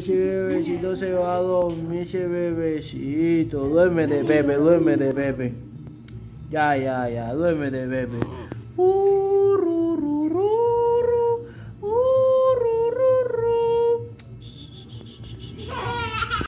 ese bebecito se va a dormir, ese bebecito. Duérmete, Pepe, duérmete, Pepe. Ya, ya, ya, duérmete, Pepe.